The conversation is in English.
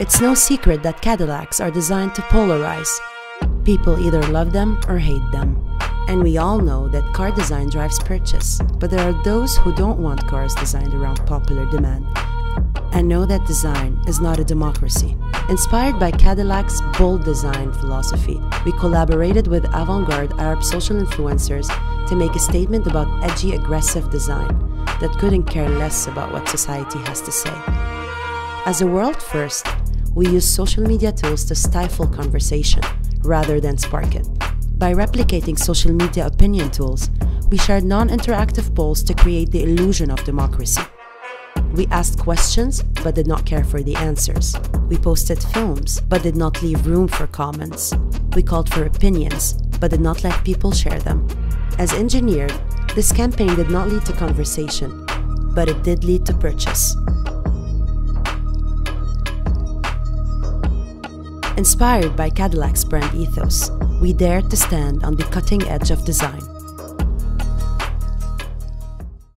It's no secret that Cadillacs are designed to polarize. People either love them or hate them. And we all know that car design drives purchase, but there are those who don't want cars designed around popular demand. And know that design is not a democracy. Inspired by Cadillac's bold design philosophy, we collaborated with avant garde Arab social influencers to make a statement about edgy, aggressive design that couldn't care less about what society has to say. As a world first, we use social media tools to stifle conversation rather than spark it. By replicating social media opinion tools, we shared non interactive polls to create the illusion of democracy. We asked questions but did not care for the answers. We posted films but did not leave room for comments. We called for opinions but did not let people share them. As engineered, this campaign did not lead to conversation, but it did lead to purchase. Inspired by Cadillac's brand ethos, we dared to stand on the cutting edge of design.